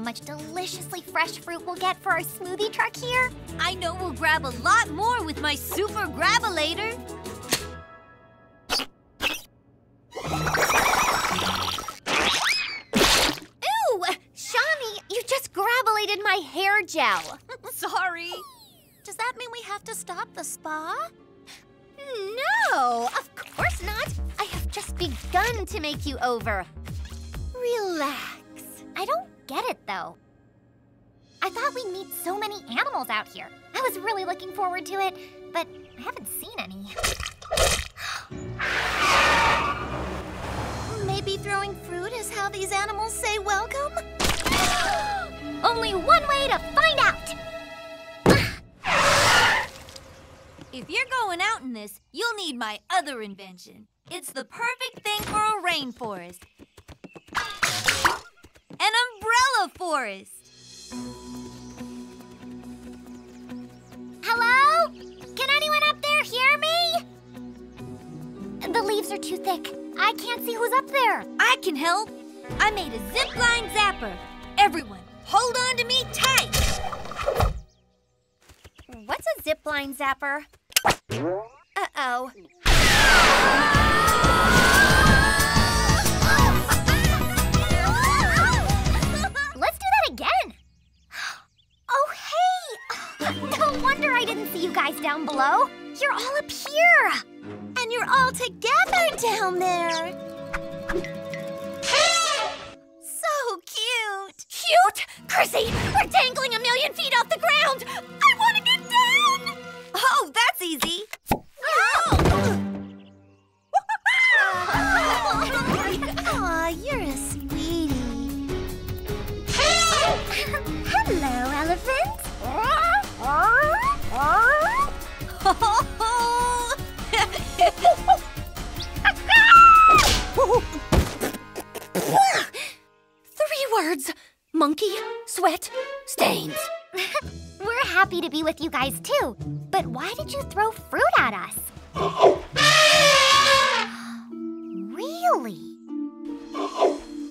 how much deliciously fresh fruit we'll get for our smoothie truck here? I know we'll grab a lot more with my super grabulator. Ew! Shani, you just grabulated my hair gel. Sorry. Does that mean we have to stop the spa? No, of course not. I have just begun to make you over. Relax. I don't get it though. I thought we'd meet so many animals out here. I was really looking forward to it, but I haven't seen any. Maybe throwing fruit is how these animals say welcome? Only one way to find out! If you're going out in this, you'll need my other invention. It's the perfect thing for a rainforest. An umbrella forest. Hello? Can anyone up there hear me? The leaves are too thick. I can't see who's up there. I can help. I made a zipline zapper. Everyone, hold on to me tight. What's a zipline zapper? Uh-oh. Wonder I didn't see you guys down below. You're all up here. And you're all together down there. So cute. Cute? Chrissy, we're dangling a million feet off the ground. I want to get down. Oh, that's easy. Monkey, sweat, stains. We're happy to be with you guys too, but why did you throw fruit at us? really?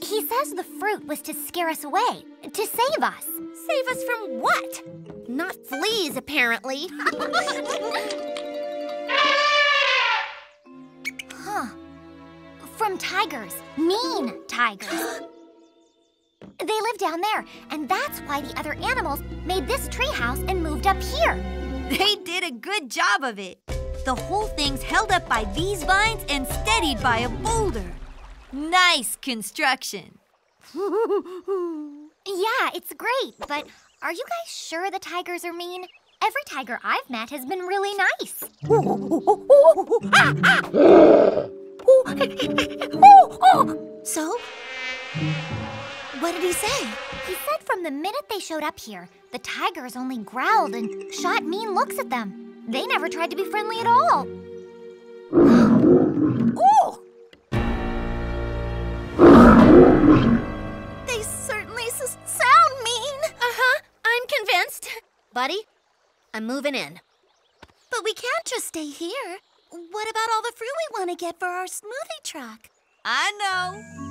He says the fruit was to scare us away, to save us. Save us from what? Not fleas, apparently. huh. From tigers. Mean tigers. they live down there, and that's why the other animals made this treehouse and moved up here. They did a good job of it. The whole thing's held up by these vines and steadied by a boulder. Nice construction. Yeah, it's great, but are you guys sure the tigers are mean? Every tiger I've met has been really nice. So? What did he say? He said from the minute they showed up here, the tigers only growled and shot mean looks at them. They never tried to be friendly at all. oh! They certainly s- sound mean. Uh huh. I'm convinced. Buddy, I'm moving in. But we can't just stay here. What about all the fruit we want to get for our smoothie truck? I know.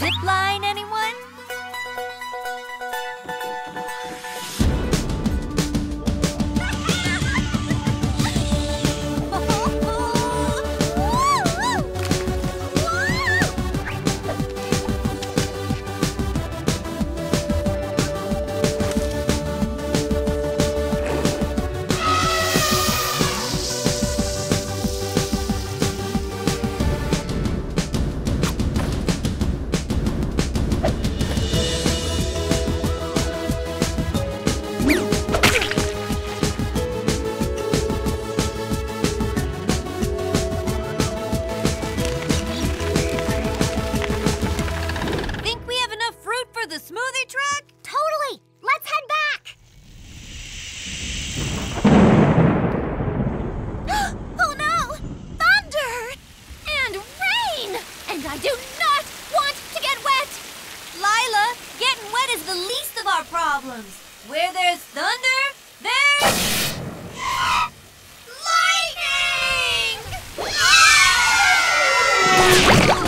Zipline, anyone? Yeah!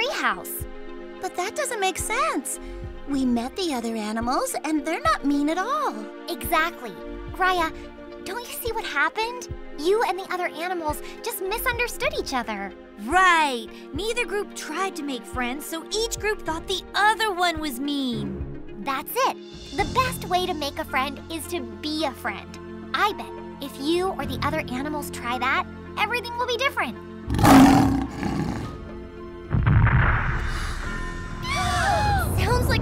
Treehouse. But that doesn't make sense. We met the other animals, and they're not mean at all. Exactly. Raya, don't you see what happened? You and the other animals just misunderstood each other. Right. Neither group tried to make friends, so each group thought the other one was mean. That's it. The best way to make a friend is to be a friend. I bet if you or the other animals try that, everything will be different.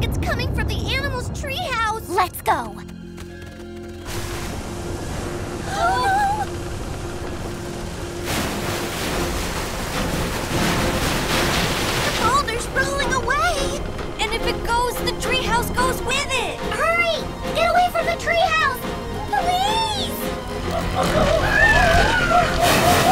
It's coming from the animals' treehouse. Let's go. The boulder's rolling away. And if it goes, the treehouse goes with it. Hurry! Get away from the treehouse! Please!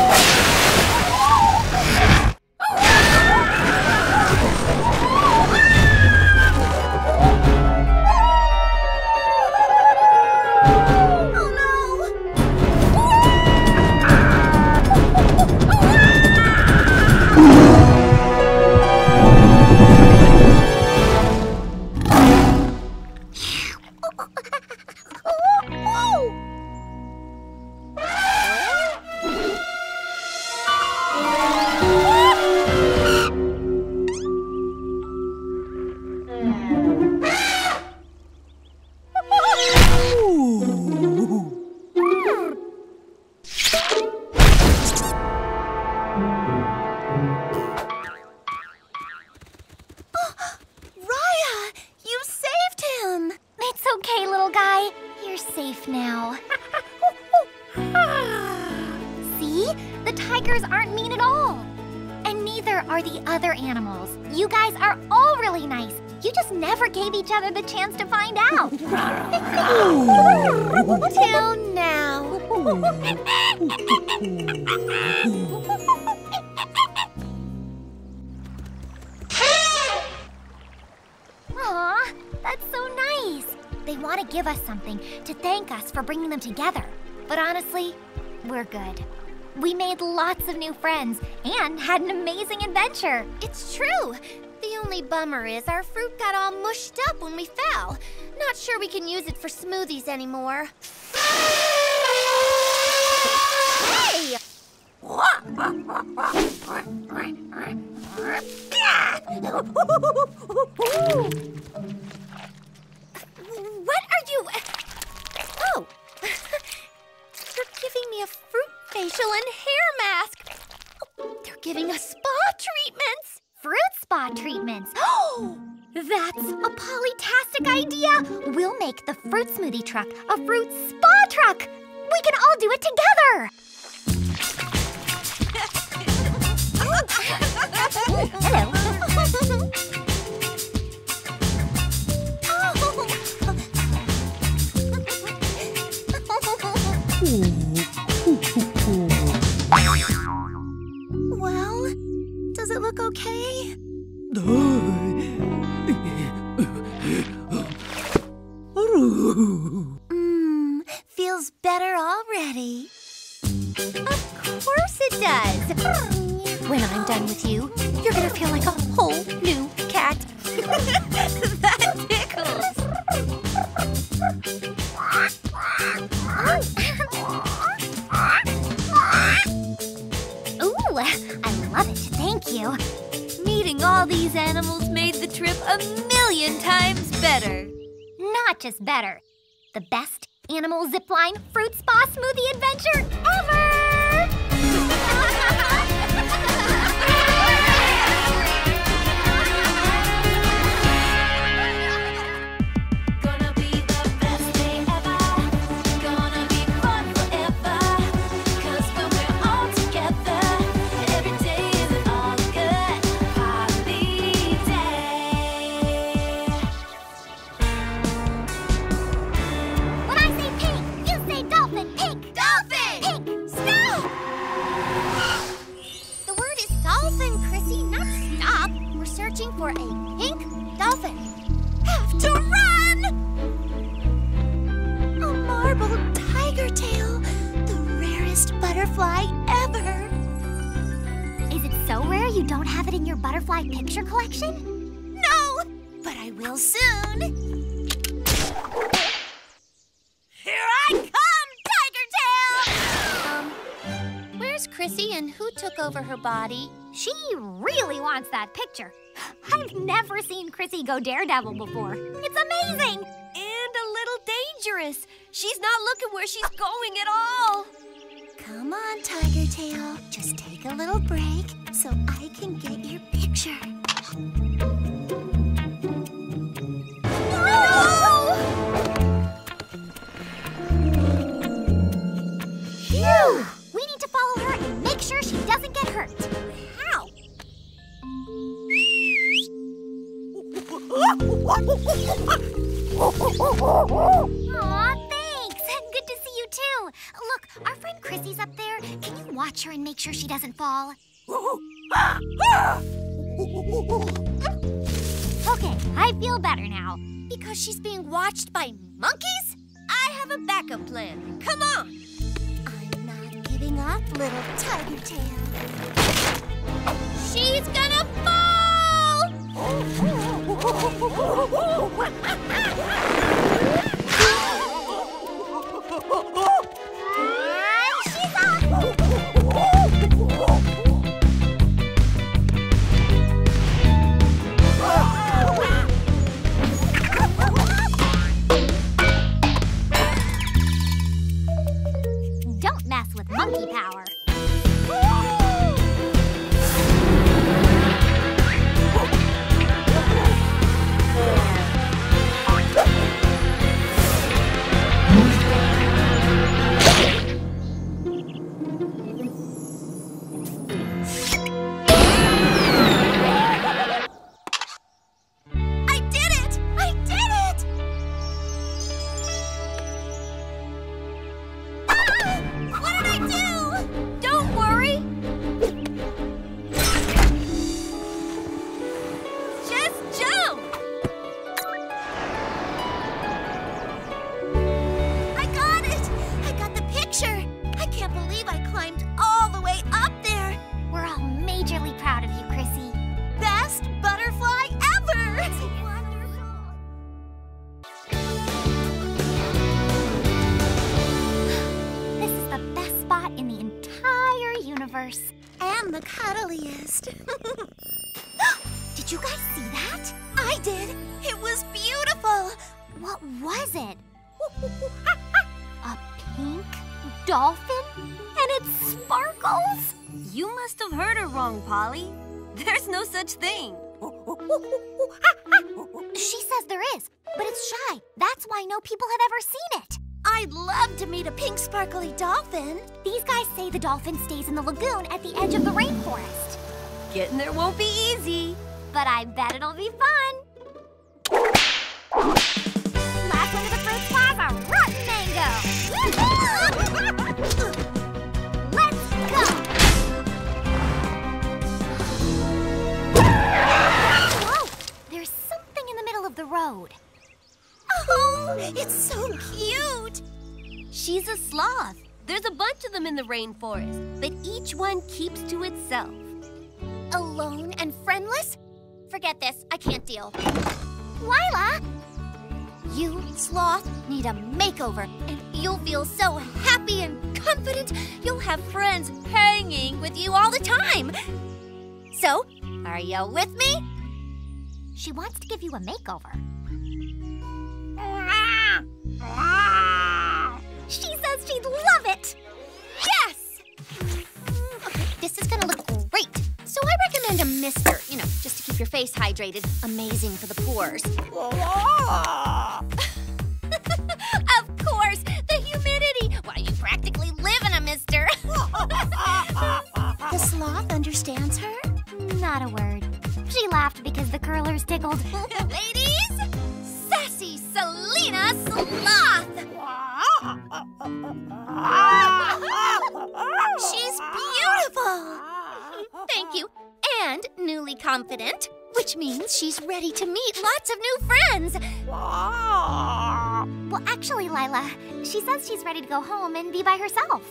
Till now. Aw, that's so nice. They want to give us something to thank us for bringing them together. But honestly, we're good. We made lots of new friends and had an amazing adventure. It's true. The only bummer is our fruit got all mushed up when we fell. Not sure we can use it for smoothies anymore. Hey! What are you? Oh, you're giving me a fruit facial and hair mask. They're giving us spa treatments. Fruit spa treatments. Oh, that's a polytastic idea. We'll make the fruit smoothie truck a fruit spa truck. We can all do it together. Hello. Mmm, feels better already. Of course it does. When I'm done with you, you're gonna feel like a whole new cat. that tickles. Ooh, I love it. Thank you. Meeting all these animals made the trip a million times better. Not just better, the best animal zipline fruit spa smoothie adventure ever! In your butterfly picture collection? No, but I will soon. Here I come, Tiger Tail! Um, where's Chrissy and who took over her body? She really wants that picture. I've never seen Chrissy go daredevil before. It's amazing! And a little dangerous. She's not looking where she's going at all. Come on, Tiger Tail. Just take a little break so I can get your picture. Phew! We need to follow her and make sure she doesn't get hurt. How? Aw, thanks. Good to see you too. Look, our friend Chrissy's up there. Can you watch her and make sure she doesn't fall? Okay, I feel better now. Because she's being watched by monkeys? I have a backup plan. Come on. I'm not giving up, little tiger tail. She's gonna fall! And entire universe. And the cuddliest. did you guys see that? I did. It was beautiful. What was it? A pink dolphin? And it sparkles? You must have heard her wrong, Polly. There's no such thing. She says there is, but it's shy. That's why no people have ever seen it. I'd love to meet a pink sparkly dolphin. These guys say the dolphin stays in the lagoon at the edge of the rainforest. Getting there won't be easy. But I bet it'll be fun. Last one to the fruit spas, a rotten mango. Let's go. Whoa, there's something in the middle of the road. Oh, it's so cute. She's a sloth. There's a bunch of them in the rainforest, but each one keeps to itself. Alone and friendless? Forget this. I can't deal. Lila! You, Sloth, need a makeover, and you'll feel so happy and confident you'll have friends hanging with you all the time. So, are you with me? She wants to give you a makeover. She says she'd love it. Yes! Okay, this is gonna look great. So I recommend a mister, you know, just to keep your face hydrated. Amazing for the pores. of course, the humidity. Why, you practically live in a mister. the sloth understands her? Not a word. She laughed because the curlers tickled. Ladies, sassy Selena Sloth. She's beautiful. Thank you. And newly confident, which means she's ready to meet lots of new friends. Well, actually, Lila, she says she's ready to go home and be by herself.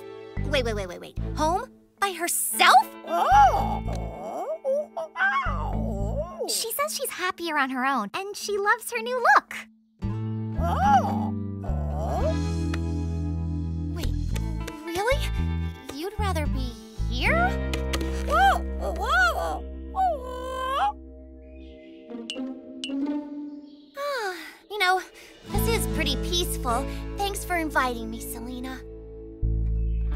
Wait, wait, wait, wait, wait. Home? By herself? She says she's happier on her own and she loves her new look. Wait, really? You'd rather be here? Ah, you know, this is pretty peaceful. Thanks for inviting me, Selena.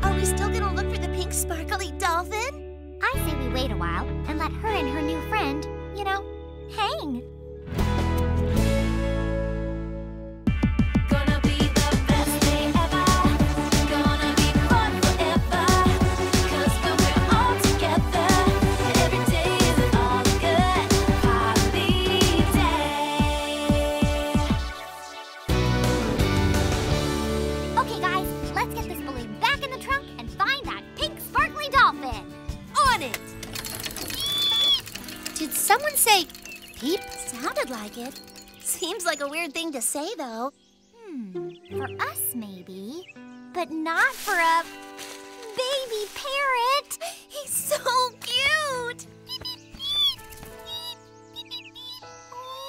Are we still gonna look for the pink sparkly dolphin? I say we wait a while and let her and her new friend, you know, hang. Someone say peep? Sounded like it. Seems like a weird thing to say, though. Hmm, for us maybe, but not for a baby parrot. He's so cute.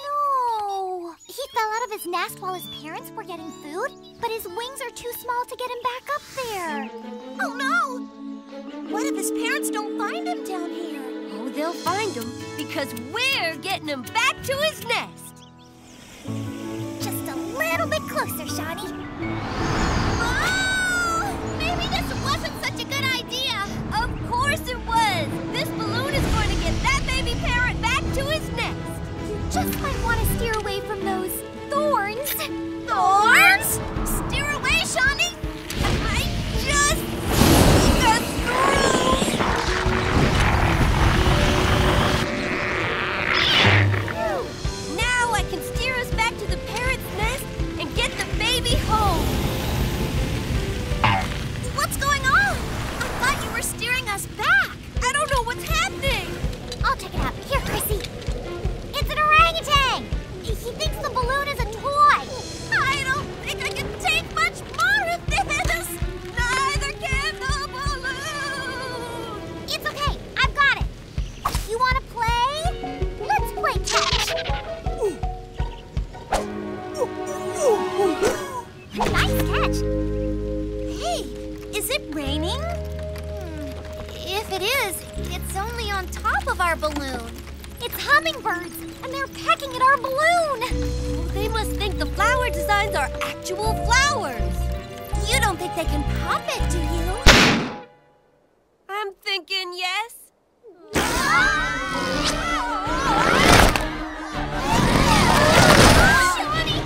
No! He fell out of his nest while his parents were getting food, but his wings are too small to get him back up there. Oh no! What if his parents don't find him down here? They'll find him because we're getting him back to his nest. Just a little bit closer, Shani. Oh! Maybe this wasn't such a good idea. Of course it was. This balloon is going to get that baby parrot back to his nest. You just might want to steer actual flowers. You don't think they can pop it, do you? I'm thinking yes. Shani,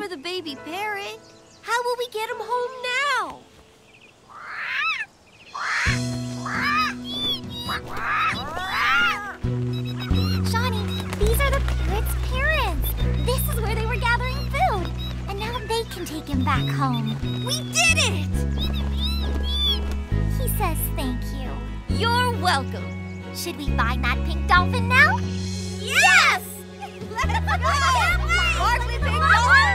for the baby parrot. How will we get him home now? Shani, these are the parrots' parents. This is where they were gathering food. And now they can take him back home. We did it! He says thank you. You're welcome. Should we find that pink dolphin now? Yes! Let's go! Sparkly pink dolphin!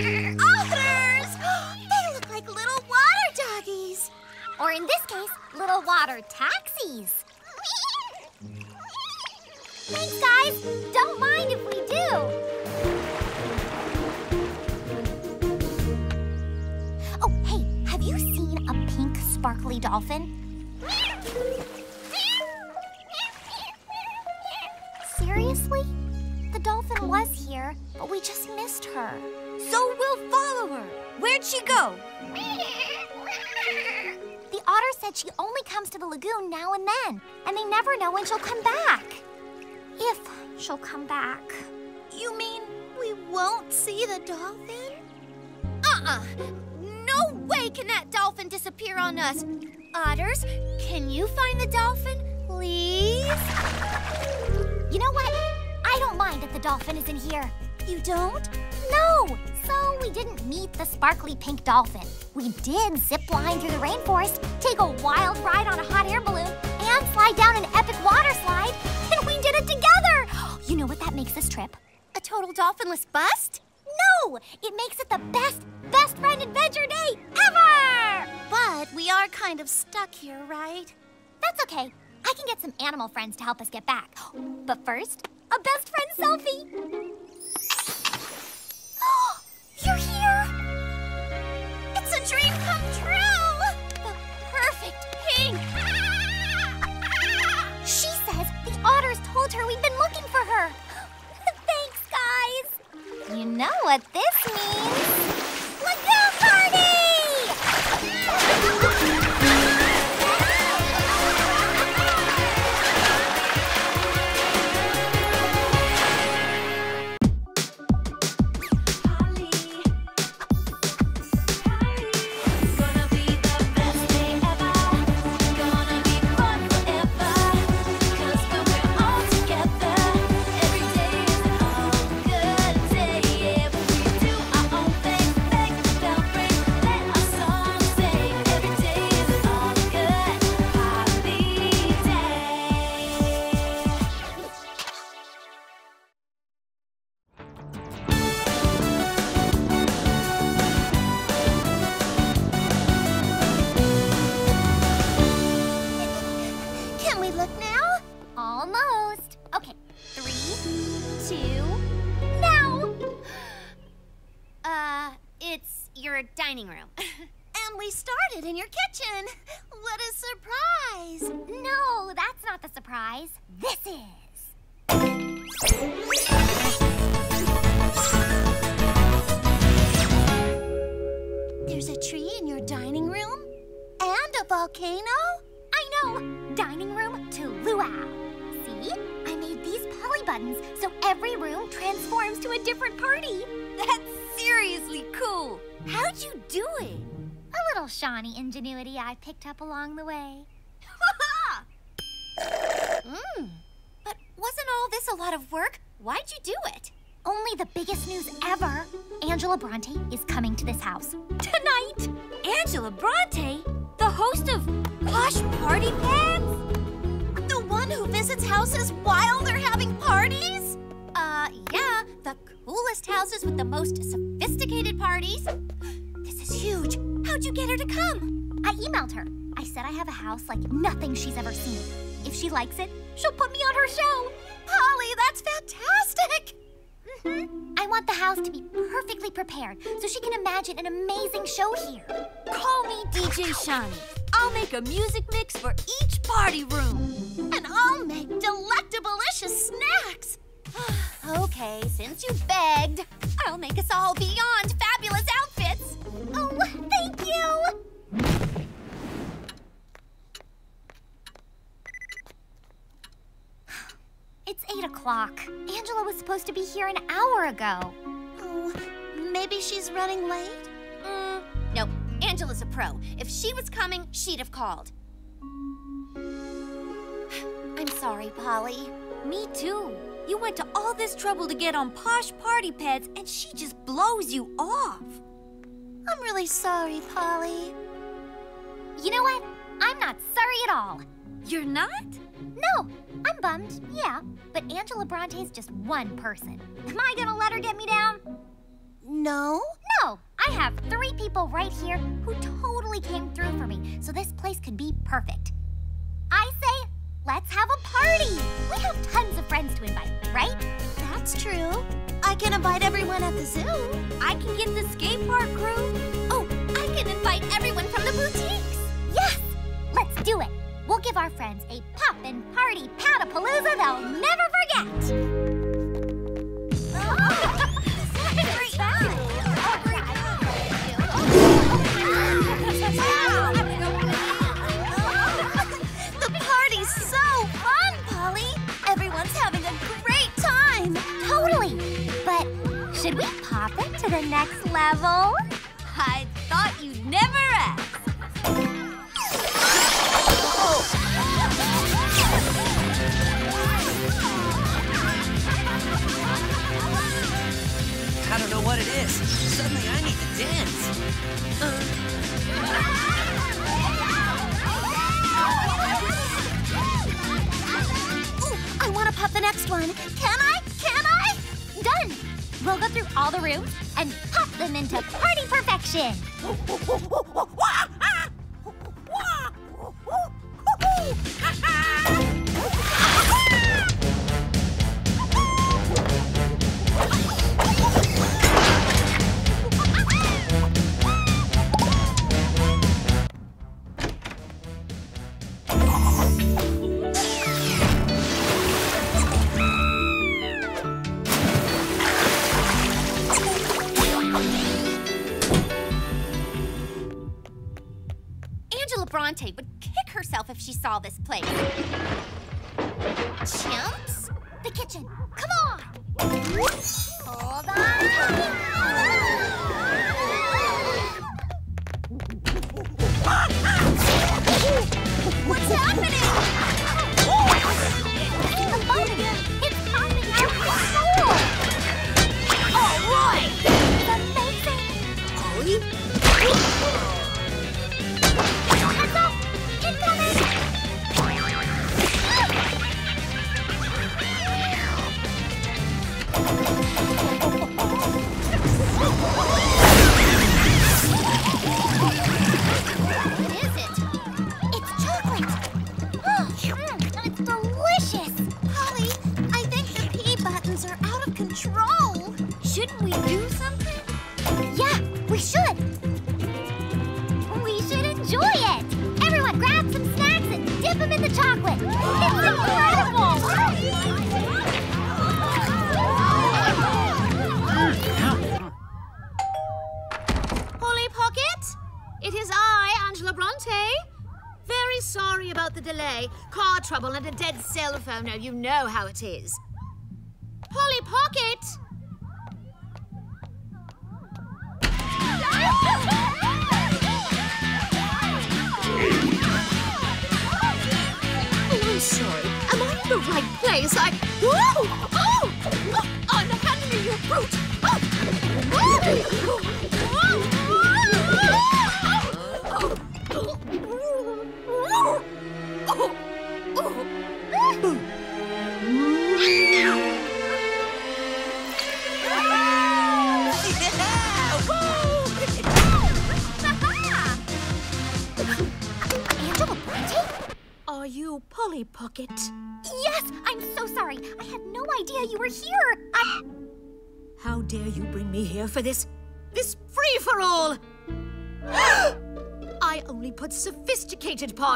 Otters! they look like little water doggies. Or in this case, little water taxis. Thanks, guys. Don't mind if we do. Oh, hey, have you seen a pink sparkly dolphin? Seriously? The dolphin was here, but we just missed her. So we'll follow her. Where'd she go? The otter said she only comes to the lagoon now and then, and they never know when she'll come back. If she'll come back. You mean we won't see the dolphin? Uh-uh. No way can that dolphin disappear on us. Otters, can you find the dolphin, please? You know what? I don't mind if the dolphin isn't here. You don't? No! So we didn't meet the sparkly pink dolphin. We did zip line through the rainforest, take a wild ride on a hot air balloon, and slide down an epic water slide, and we did it together! You know what that makes this trip? A total dolphinless bust? No! It makes it the best, best friend adventure day ever! But we are kind of stuck here, right? That's okay. I can get some animal friends to help us get back. But first, a best friend selfie. Oh, You're here! It's a dream come true! The perfect pink! She says the otters told her we've been looking for her. Thanks, guys. You know what this means. Picked up along the way. Mm. But wasn't all this a lot of work. Why'd you do it? Only the biggest news ever. Angela Bronte is coming to this house tonight. Angela Bronte, the host of Posh Party Pants? The one who visits houses while they're having parties? Uh, yeah, the coolest houses with the most sophisticated parties. This is huge. How'd you get her to come? I emailed her. I said I have a house like nothing she's ever seen. If she likes it, she'll put me on her show. Polly, that's fantastic! Mhm. I want the house to be perfectly prepared so she can imagine an amazing show here. Call me DJ Shani. I'll make a music mix for each party room. And I'll make delectablicious snacks. okay, since you begged, I'll make us all beyond fabulous outfits. Oh, thank you! It's 8 o'clock. Angela was supposed to be here an hour ago. Oh, maybe she's running late? Mm, no, Angela's a pro. If she was coming, she'd have called. I'm sorry, Polly. Me too. You went to all this trouble to get on Posh Party Pads, and she just blows you off. I'm really sorry, Polly. You know what? I'm not sorry at all. You're not? No, I'm bummed, yeah. But Angela Bronte's just one person. Am I gonna let her get me down? No? No, I have three people right here who totally came through for me, so this place could be perfect. I say, let's have a party. We have tons of friends to invite, right? That's true. I can invite everyone at the zoo. I can get the skate park crew. Oh, I can invite everyone from the boutiques. Yes! Let's do it. We'll give our friends a pop and party patapalooza they'll never forget. The party's so fun, Polly. Everyone's having a great time. Totally. But should we pop it to the next level? Cell phone. Now, you know how it is.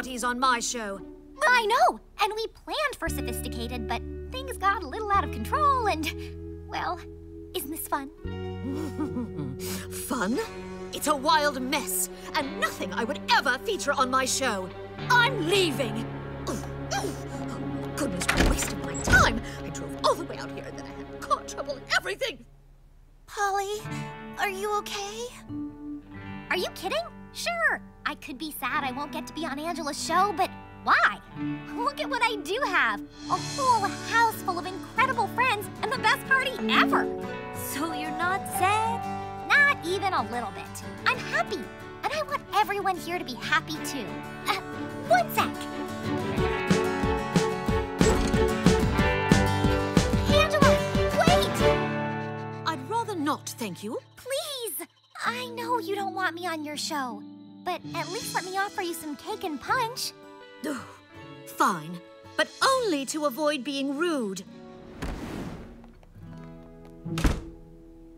Parties on my show. I know, and we planned for sophisticated, but things got a little out of control, and well, isn't this fun? Fun? It's a wild mess, and nothing I would ever feature on my show. I'm leaving. Oh, goodness, you're wasting my time. I drove all the way out here, and then I had car trouble and everything. Polly, are you okay? Are you kidding? Sure, I could be sad I won't get to be on Angela's show, but why? Look at what I do have a whole house full of incredible friends and the best party ever. So you're not sad? Not even a little bit. I'm happy, and I want everyone here to be happy too. Uh, one sec. Angela, wait! I'd rather not, thank you. Please! I know you don't want me on your show, but at least let me offer you some cake and punch. Fine, but only to avoid being rude.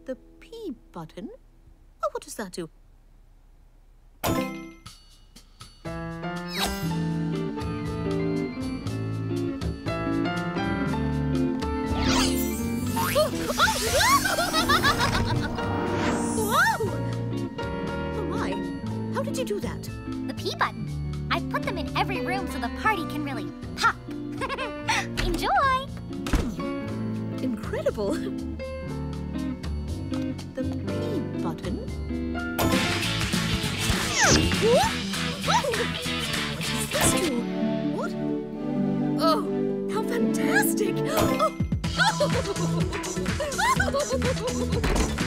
The P button? Oh, what does that do? did you do that? The P button. I've put them in every room so the party can really pop. Enjoy! Incredible. The P button? What? What this do? What? Oh, how fantastic! Oh.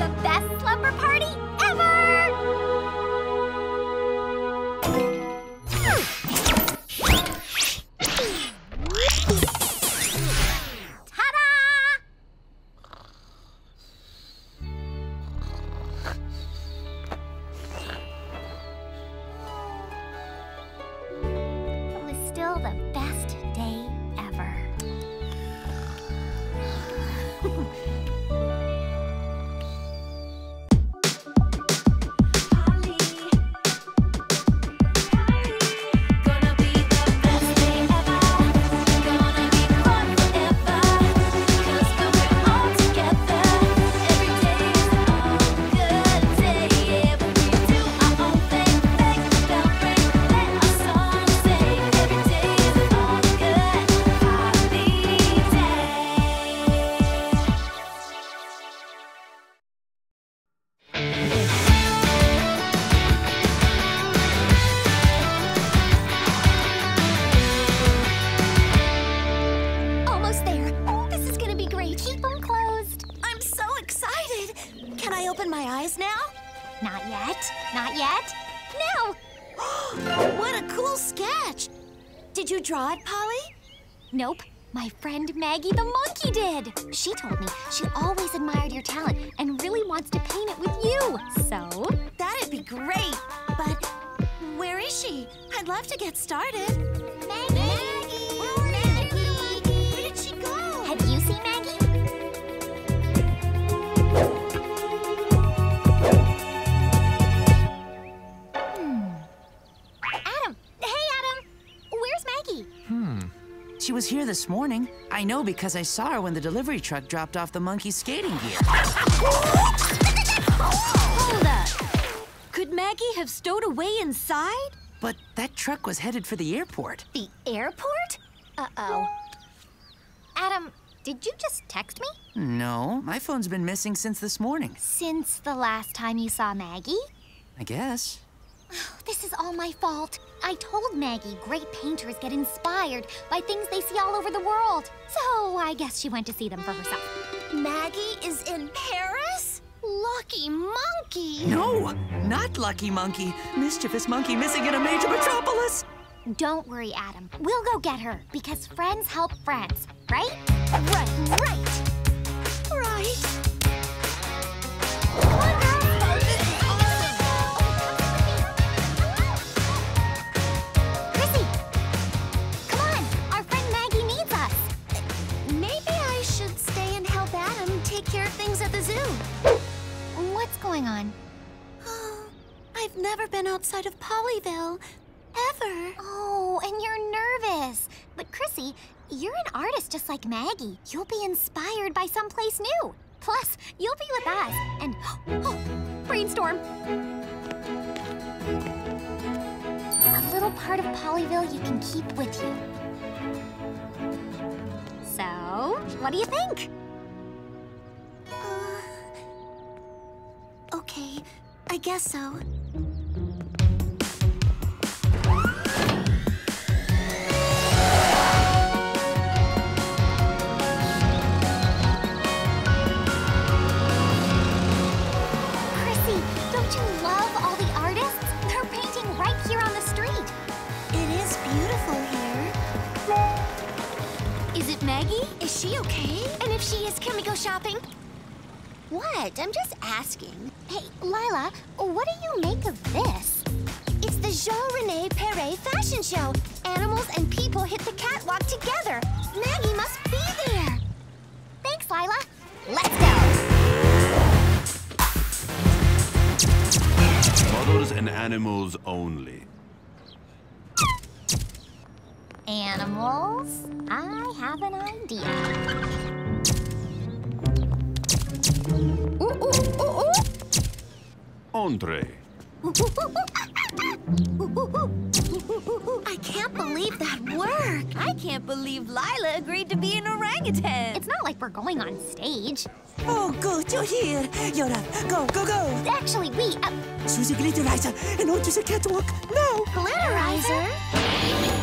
the best slumber party She was here this morning. I know because I saw her when the delivery truck dropped off the monkey's skating gear. Hold up. Could Maggie have stowed away inside? But that truck was headed for the airport. The airport? Uh-oh. Adam, did you just text me? No, my phone's been missing since this morning. Since the last time you saw Maggie? I guess. This is all my fault. I told Maggie great painters get inspired by things they see all over the world. So I guess she went to see them for herself. Maggie is in Paris? Lucky monkey! No, not Lucky Monkey. Mischievous monkey missing in a major metropolis. Don't worry, Adam. We'll go get her because friends help friends, right? Right, right. Right. Come going on? Oh, I've never been outside of Polyville. Ever. Oh, and you're nervous. But Chrissy, you're an artist just like Maggie. You'll be inspired by someplace new. Plus, you'll be with us. And oh, brainstorm. A little part of Polyville you can keep with you. So, what do you think? Uh, okay, I guess so. Chrissy, don't you love all the artists? They're painting right here on the street. It is beautiful here. Is it Maggie? Is she okay? And if she is, can we go shopping? What? I'm just asking. Hey, Lila, what do you make of this? It's the Jean Rene Perret fashion show. Animals and people hit the catwalk together. Maggie must be there. Thanks, Lila. Let's go. Models and animals only. Animals, I have an idea. Ooh, ooh, ooh, ooh. Entree. I can't believe that worked. I can't believe Lila agreed to be an orangutan. It's not like we're going on stage. Oh, good, you're here. You're up. Go, go, go. Actually, we, uh, Susie Glitterizer and onto the catwalk. Now. Glitterizer?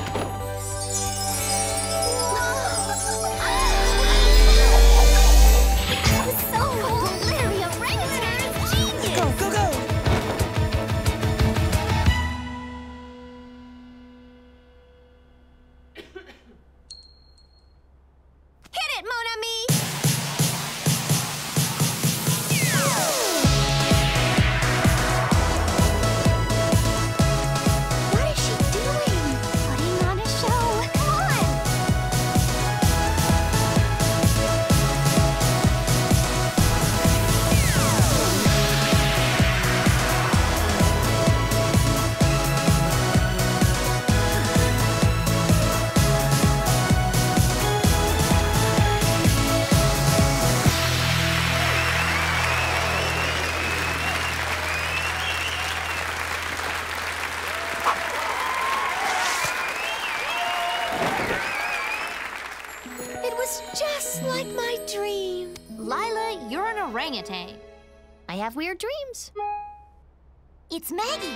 It's Maggie.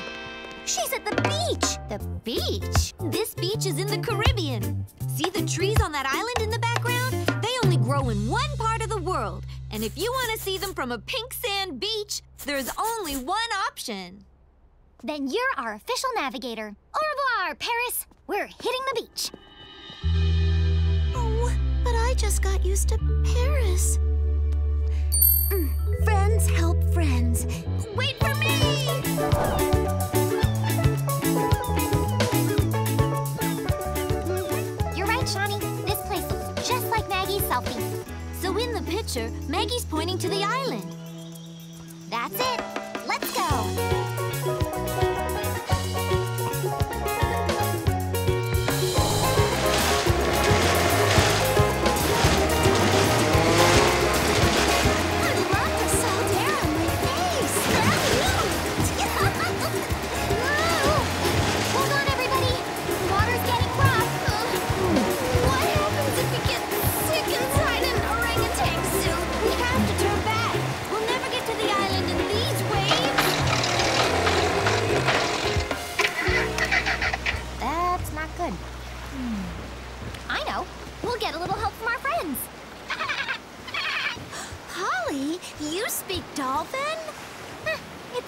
She's at the beach. The beach? This beach is in the Caribbean. See the trees on that island in the background? They only grow in one part of the world. And if you want to see them from a pink sand beach, there's only one option. Then you're our official navigator. Au revoir, Paris. We're hitting the beach. Oh, but I just got used to Paris. Friends help friends. Wait for me! You're right, Shani. This place looks just like Maggie's selfie. So in the picture, Maggie's pointing to the island. That's it. Let's go.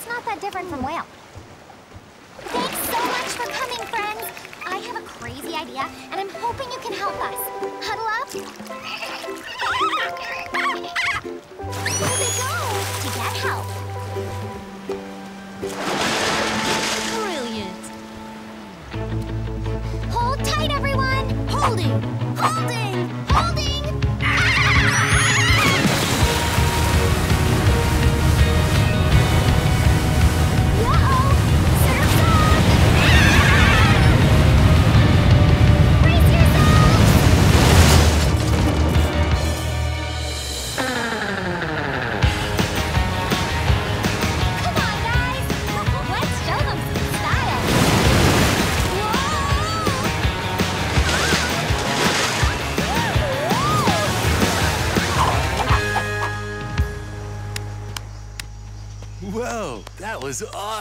It's not that different from whale. Thanks so much for coming, friends. I have a crazy idea, and I'm hoping you can help us. Huddle up. Where they go? To get help. Brilliant. Hold tight, everyone. Holding.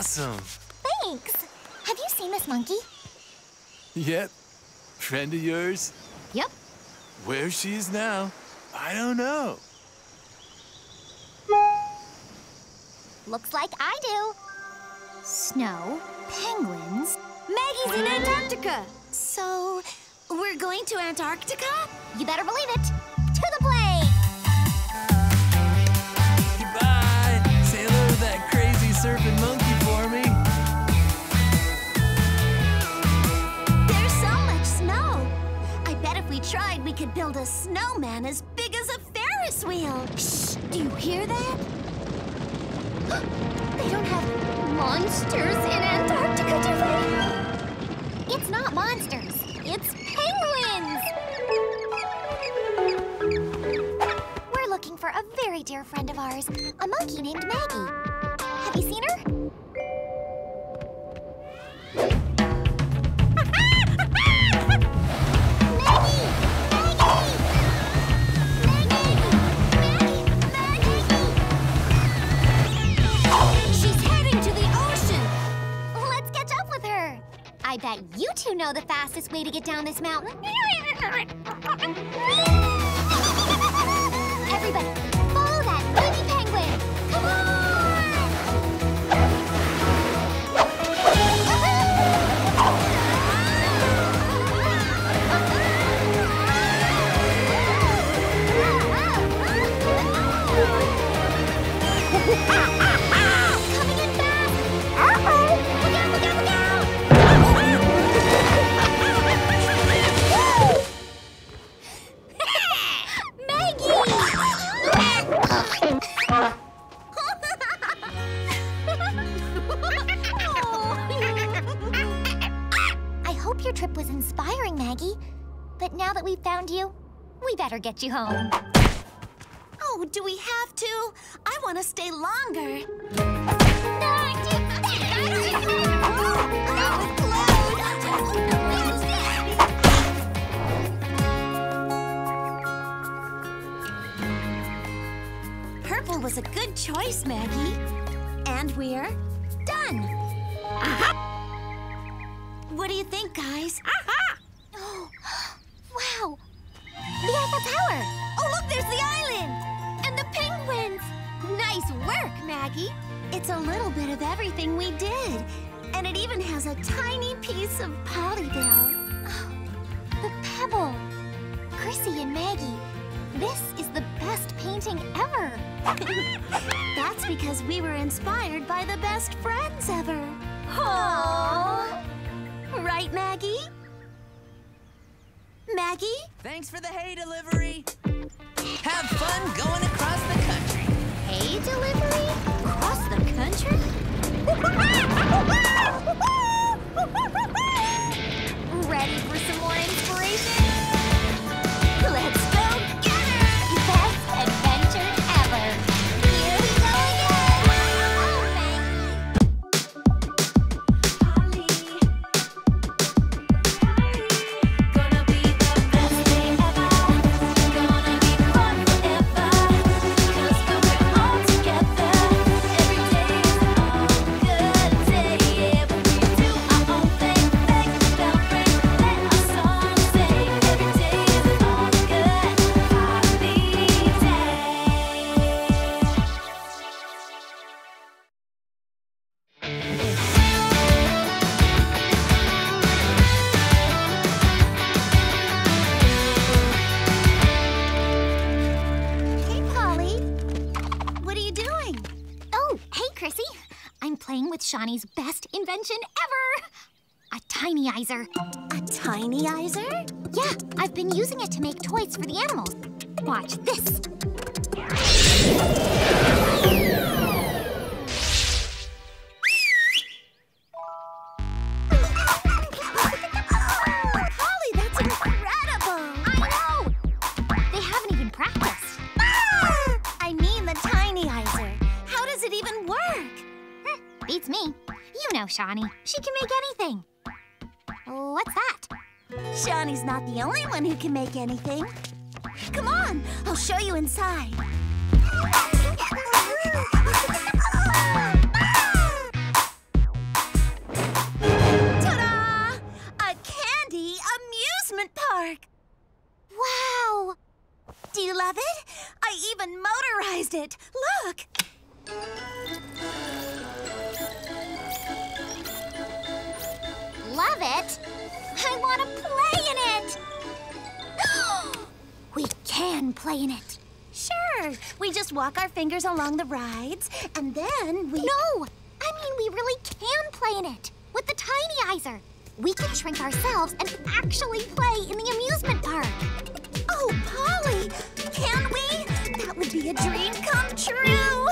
Awesome. Thanks. Have you seen this monkey? Yep. Friend of yours? Yep. Where she is now? I don't know. Looks like I do. Snow, penguins. Maggie's in Antarctica. So, we're going to Antarctica? You better believe it. To the we could build a snowman as big as a Ferris wheel. Shh, do you hear that? They don't have monsters in Antarctica, do they? It's not monsters. It's penguins. We're looking for a very dear friend of ours, a monkey named Maggie. Have you seen her? Bet you two know the fastest way to get down this mountain. get you home. Oh, do we have to? I want to stay longer. Purple was a good choice, Maggie. And we're done. What do you think, guys? Maggie. It's a little bit of everything we did. And it even has a tiny piece of Polyville. Oh, the pebble. Chrissy and Maggie, this is the best painting ever. That's because we were inspired by the best friends ever. Aww. Right, Maggie? Maggie? Thanks for the hay delivery. Have fun going across the country. Hay delivery? Country? Ready for some more inspiration? Shani's best invention ever! A tinyizer. A tinyizer? Yeah, I've been using it to make toys for the animals. Watch this. She can make anything. What's that? Shani's not the only one who can make anything. Come on, I'll show you inside. Ta-da! A candy amusement park. Wow! Do you love it? I even motorized it. Play in it. Sure. We just walk our fingers along the rides, and then we. No! I mean, we really can play in it with the tinyizer. We can shrink ourselves and actually play in the amusement park. Oh, Polly! Can we? That would be a dream come true!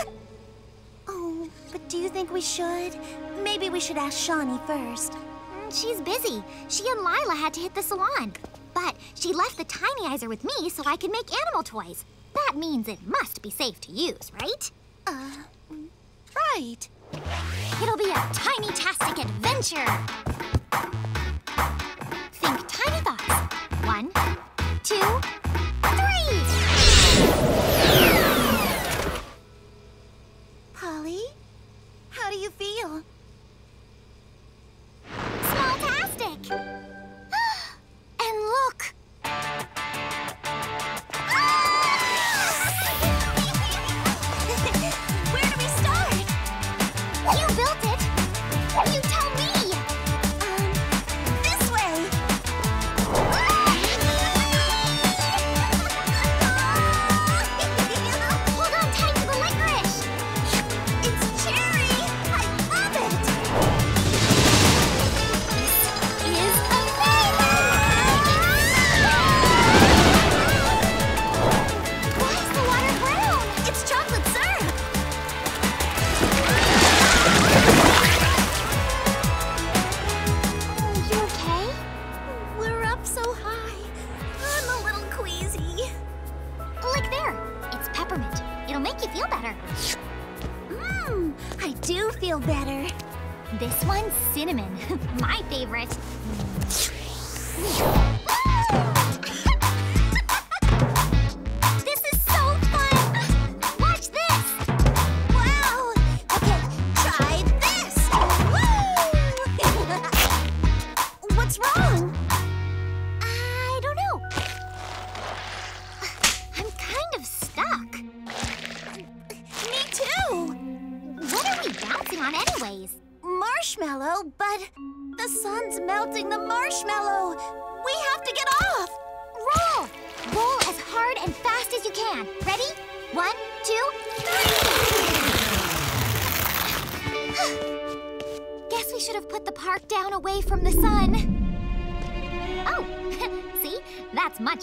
Oh, but do you think we should? Maybe we should ask Shani first. Mm, She's busy. She and Lila had to hit the salon. But she left the tinyizer with me so I can make animal toys. That means it must be safe to use, right? Uh, right. It'll be a tiny-tastic adventure. Think tiny thoughts. One, two, three! Polly, how do you feel? Small-tastic!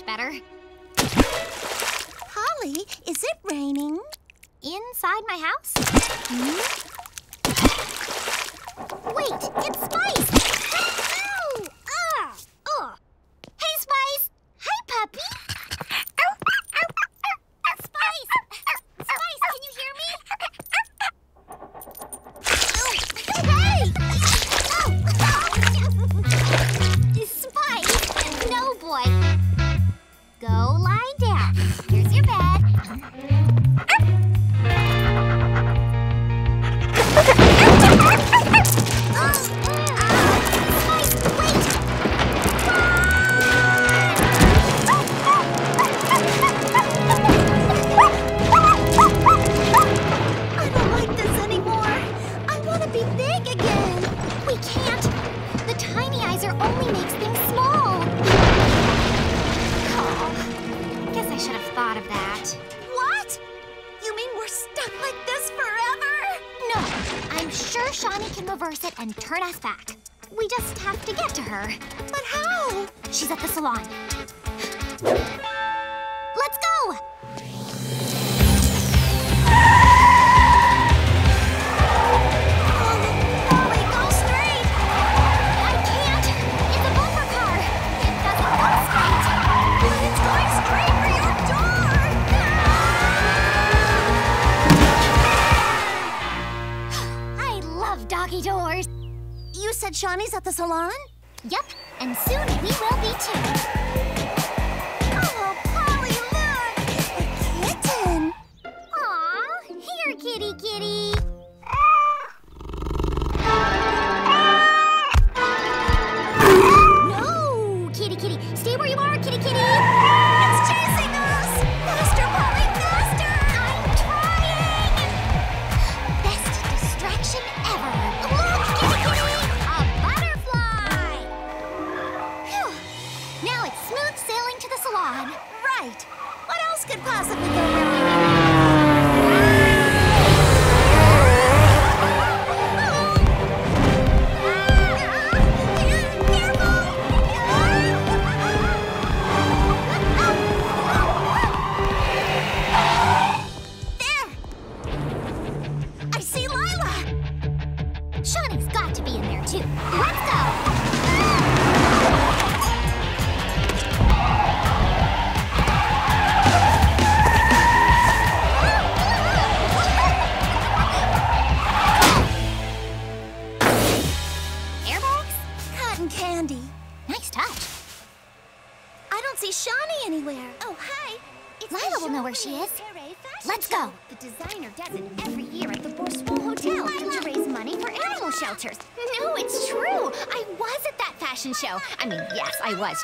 better. Polly, is it raining? Inside my house? Hmm? Wait, it's Spice!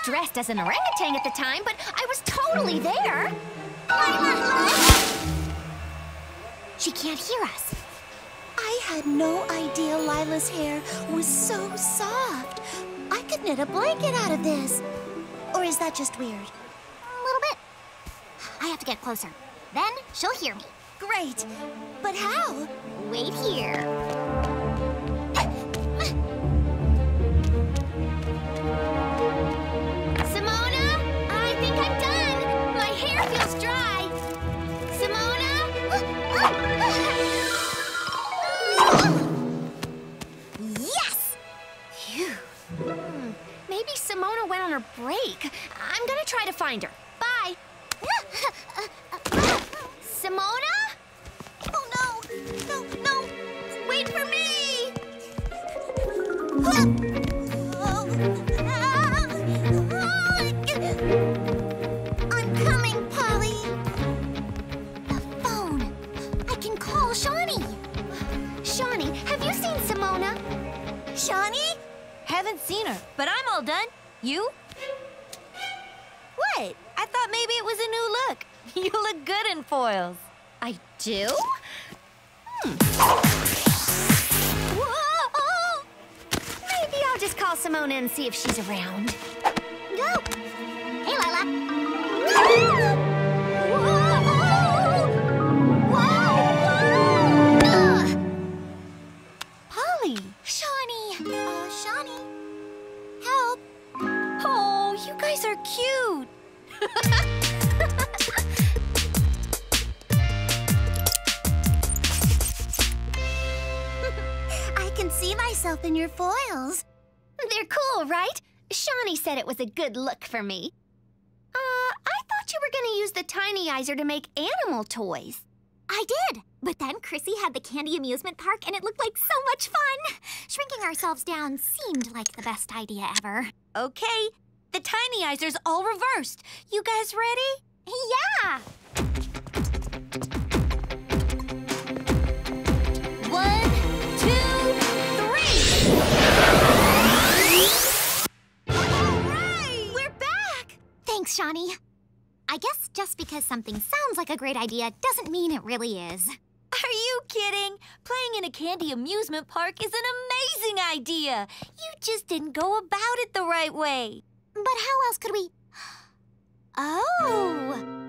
dressed as an orangutan at the time, but I was totally there. Lila! She can't hear us. I had no idea Lila's hair was so soft. I could knit a blanket out of this. Or is that just weird? A little bit. I have to get closer. Then she'll hear me. Great. But how? Wait here. reminder. She's around. Good look for me. Uh, I thought you were gonna use the Tinyizer to make animal toys. I did, but then Chrissy had the candy amusement park and it looked like so much fun. Shrinking ourselves down seemed like the best idea ever. Okay, the tinyizer's all reversed. You guys ready? Yeah! Just because something sounds like a great idea doesn't mean it really is. Are you kidding? Playing in a candy amusement park is an amazing idea. You just didn't go about it the right way. But how else could we. Oh!